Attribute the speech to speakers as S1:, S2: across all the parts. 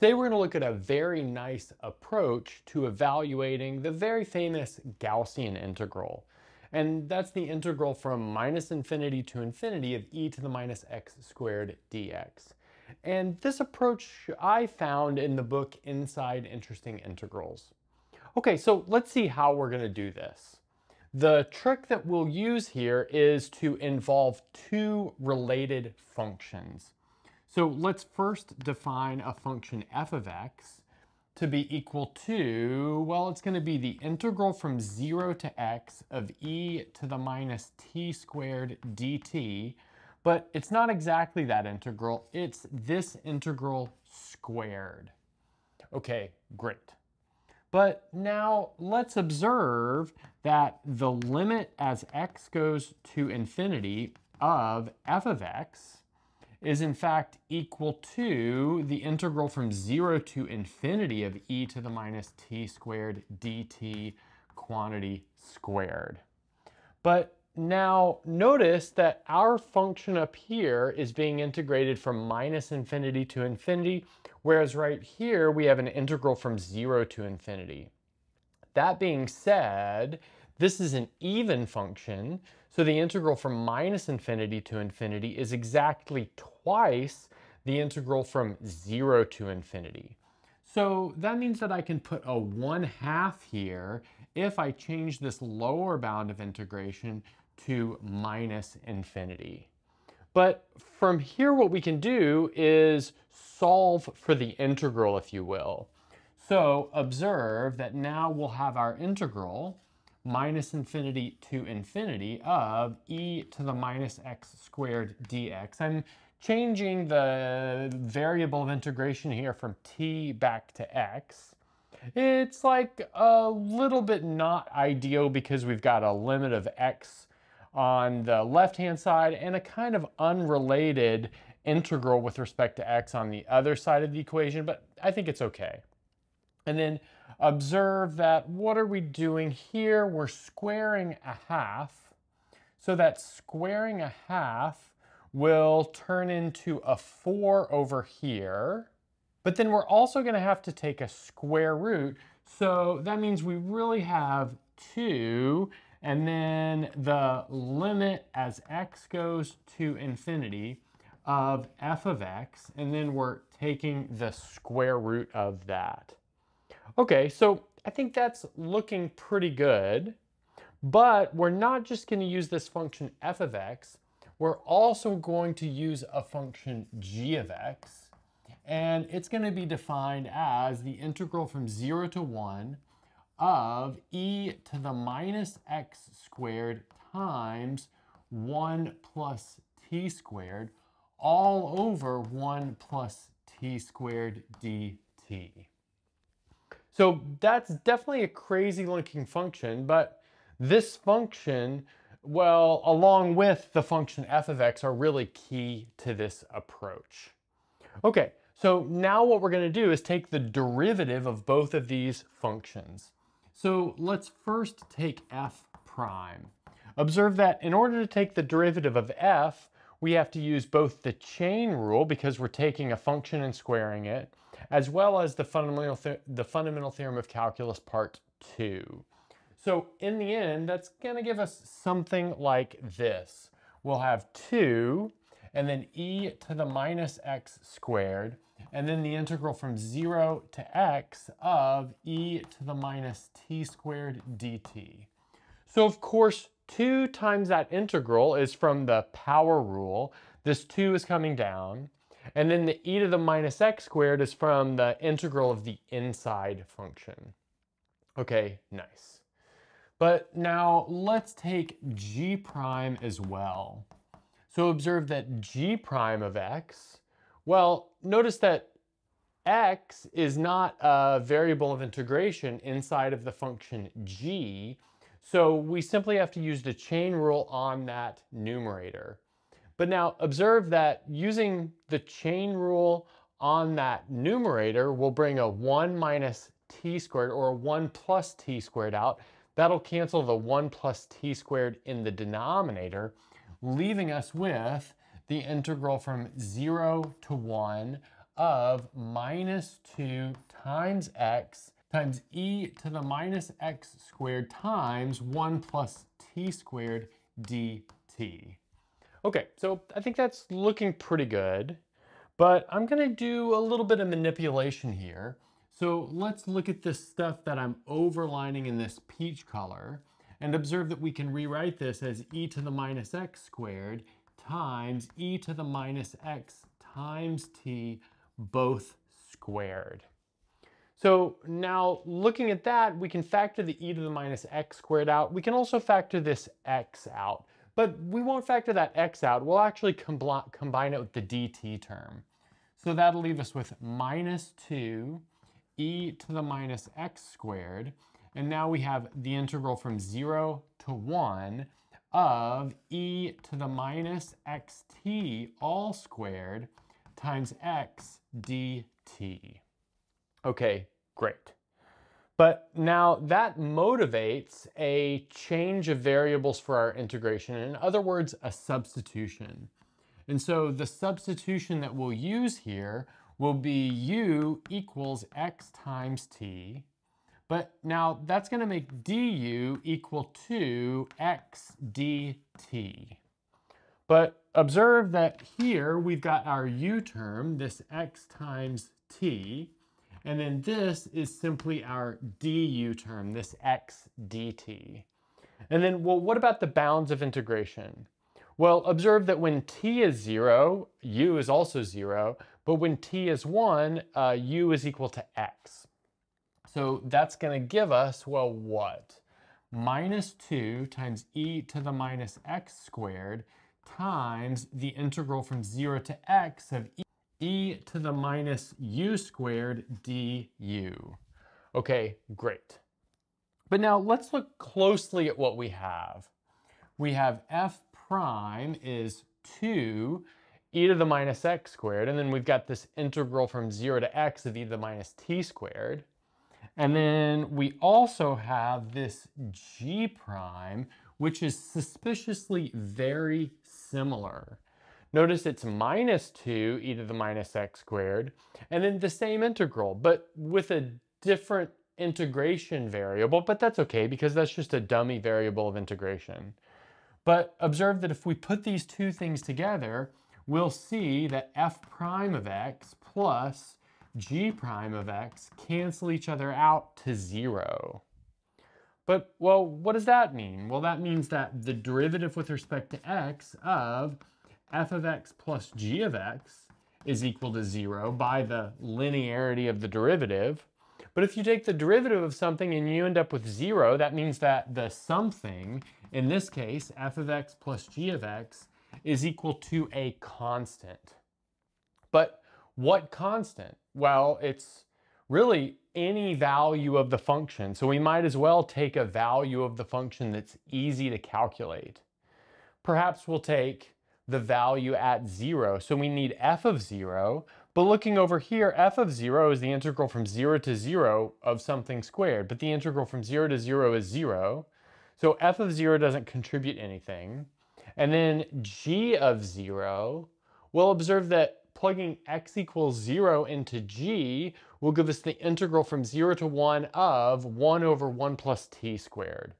S1: Today we're going to look at a very nice approach to evaluating the very famous Gaussian integral. And that's the integral from minus infinity to infinity of e to the minus x squared dx. And this approach I found in the book Inside Interesting Integrals. Okay, so let's see how we're going to do this. The trick that we'll use here is to involve two related functions. So let's first define a function f of x to be equal to, well, it's going to be the integral from 0 to x of e to the minus t squared dt, but it's not exactly that integral, it's this integral squared. Okay, great. But now let's observe that the limit as x goes to infinity of f of x is in fact equal to the integral from 0 to infinity of e to the minus t squared dt quantity squared. But now notice that our function up here is being integrated from minus infinity to infinity, whereas right here we have an integral from 0 to infinity. That being said, this is an even function, so the integral from minus infinity to infinity is exactly twice the integral from 0 to infinity. So that means that I can put a 1 half here if I change this lower bound of integration to minus infinity. But from here what we can do is solve for the integral, if you will. So observe that now we'll have our integral minus infinity to infinity of e to the minus x squared dx. I'm changing the variable of integration here from t back to x. It's like a little bit not ideal because we've got a limit of x on the left-hand side and a kind of unrelated integral with respect to x on the other side of the equation, but I think it's okay. And then observe that what are we doing here? We're squaring a half. So that squaring a half will turn into a 4 over here. But then we're also going to have to take a square root. So that means we really have 2 and then the limit as x goes to infinity of f of x, and then we're taking the square root of that. Okay, so I think that's looking pretty good, but we're not just gonna use this function f of x, we're also going to use a function g of x, and it's gonna be defined as the integral from zero to one of e to the minus x squared times 1 plus t squared all over 1 plus t squared dt. So that's definitely a crazy looking function, but this function, well, along with the function f of x are really key to this approach. Okay, so now what we're gonna do is take the derivative of both of these functions. So let's first take f prime. Observe that in order to take the derivative of f, we have to use both the chain rule because we're taking a function and squaring it, as well as the fundamental, the fundamental theorem of calculus part two. So in the end, that's gonna give us something like this. We'll have two, and then e to the minus x squared, and then the integral from 0 to x of e to the minus t squared dt. So of course, 2 times that integral is from the power rule. This 2 is coming down. And then the e to the minus x squared is from the integral of the inside function. Okay, nice. But now let's take g prime as well. So observe that g prime of x well, notice that x is not a variable of integration inside of the function g, so we simply have to use the chain rule on that numerator. But now observe that using the chain rule on that numerator will bring a 1 minus t squared or a 1 plus t squared out. That'll cancel the 1 plus t squared in the denominator, leaving us with the integral from 0 to 1 of minus 2 times x times e to the minus x squared times 1 plus t squared dt. Okay, so I think that's looking pretty good, but I'm gonna do a little bit of manipulation here. So let's look at this stuff that I'm overlining in this peach color and observe that we can rewrite this as e to the minus x squared times e to the minus x times t both squared. So now looking at that, we can factor the e to the minus x squared out. We can also factor this x out, but we won't factor that x out. We'll actually combine it with the dt term. So that'll leave us with minus 2 e to the minus x squared. And now we have the integral from 0 to 1 of e to the minus xt all squared times x dt. Okay, great. But now that motivates a change of variables for our integration. In other words, a substitution. And so the substitution that we'll use here will be u equals x times t. But now that's going to make du equal to x dt. But observe that here we've got our u term, this x times t, and then this is simply our du term, this x dt. And then, well, what about the bounds of integration? Well, observe that when t is zero, u is also zero, but when t is one, uh, u is equal to x. So that's gonna give us, well, what? Minus two times e to the minus x squared times the integral from zero to x of e e to the minus u squared du. Okay, great. But now let's look closely at what we have. We have f prime is 2 e to the minus x squared, and then we've got this integral from 0 to x of e to the minus t squared. And then we also have this g prime, which is suspiciously very similar. Notice it's minus 2 e to the minus x squared, and then the same integral, but with a different integration variable, but that's okay because that's just a dummy variable of integration. But observe that if we put these two things together, we'll see that f prime of x plus g prime of x cancel each other out to zero. But, well, what does that mean? Well, that means that the derivative with respect to x of f of x plus g of x is equal to zero by the linearity of the derivative. But if you take the derivative of something and you end up with zero, that means that the something, in this case, f of x plus g of x, is equal to a constant. But what constant? Well, it's really any value of the function. So we might as well take a value of the function that's easy to calculate. Perhaps we'll take the value at zero. So we need f of zero, but looking over here, f of zero is the integral from zero to zero of something squared, but the integral from zero to zero is zero. So f of zero doesn't contribute anything. And then g of zero, we'll observe that plugging x equals zero into g will give us the integral from zero to one of one over one plus t squared.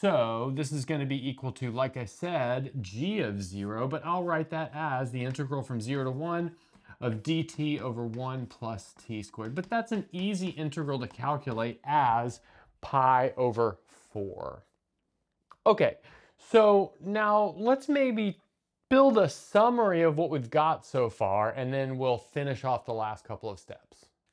S1: So this is going to be equal to, like I said, g of 0, but I'll write that as the integral from 0 to 1 of dt over 1 plus t squared. But that's an easy integral to calculate as pi over 4. Okay, so now let's maybe build a summary of what we've got so far, and then we'll finish off the last couple of steps.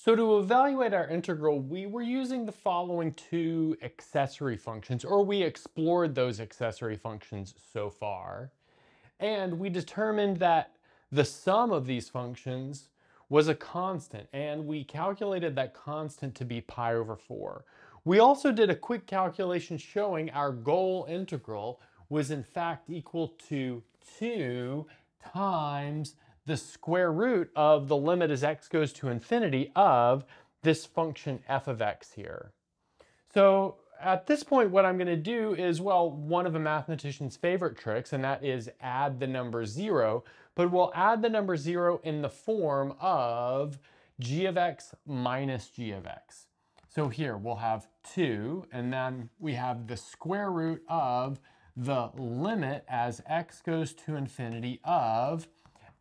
S1: So to evaluate our integral, we were using the following two accessory functions, or we explored those accessory functions so far. And we determined that the sum of these functions was a constant, and we calculated that constant to be pi over 4. We also did a quick calculation showing our goal integral was in fact equal to 2 times the square root of the limit as x goes to infinity of this function f of x here. So at this point, what I'm gonna do is, well, one of a mathematician's favorite tricks, and that is add the number zero, but we'll add the number zero in the form of g of x minus g of x. So here we'll have two, and then we have the square root of the limit as x goes to infinity of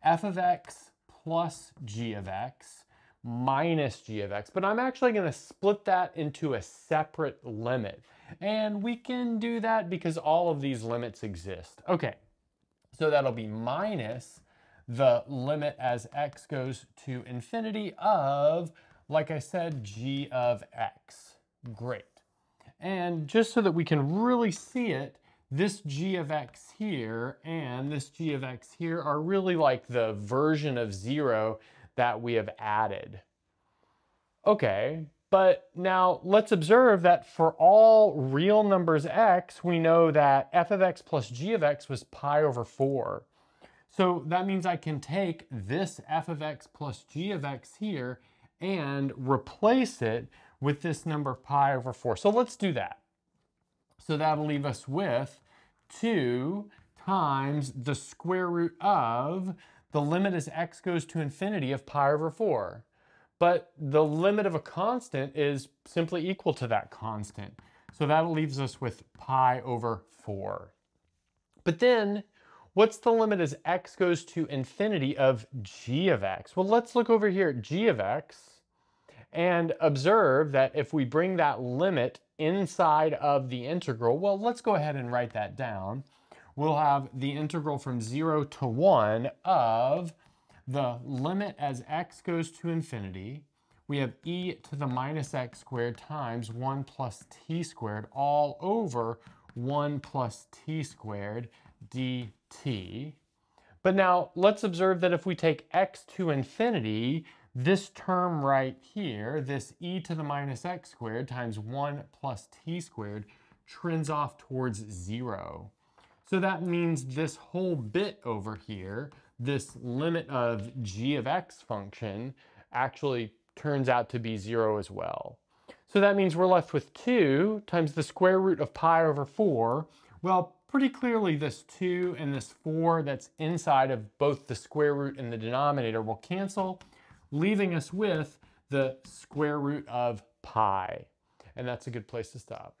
S1: f of x plus g of x minus g of x, but I'm actually gonna split that into a separate limit. And we can do that because all of these limits exist. Okay, so that'll be minus the limit as x goes to infinity of, like I said, g of x. Great. And just so that we can really see it, this g of x here and this g of x here are really like the version of zero that we have added. Okay, but now let's observe that for all real numbers x, we know that f of x plus g of x was pi over 4. So that means I can take this f of x plus g of x here and replace it with this number pi over 4. So let's do that. So that'll leave us with 2 times the square root of the limit as x goes to infinity of pi over 4. But the limit of a constant is simply equal to that constant. So that leaves us with pi over 4. But then, what's the limit as x goes to infinity of g of x? Well, let's look over here at g of x and observe that if we bring that limit inside of the integral, well, let's go ahead and write that down. We'll have the integral from 0 to 1 of the limit as x goes to infinity. We have e to the minus x squared times 1 plus t squared all over 1 plus t squared dt. But now let's observe that if we take x to infinity, this term right here, this e to the minus x squared times 1 plus t squared, trends off towards 0. So that means this whole bit over here, this limit of g of x function, actually turns out to be 0 as well. So that means we're left with 2 times the square root of pi over 4. Well, pretty clearly this 2 and this 4 that's inside of both the square root and the denominator will cancel, leaving us with the square root of pi. And that's a good place to stop.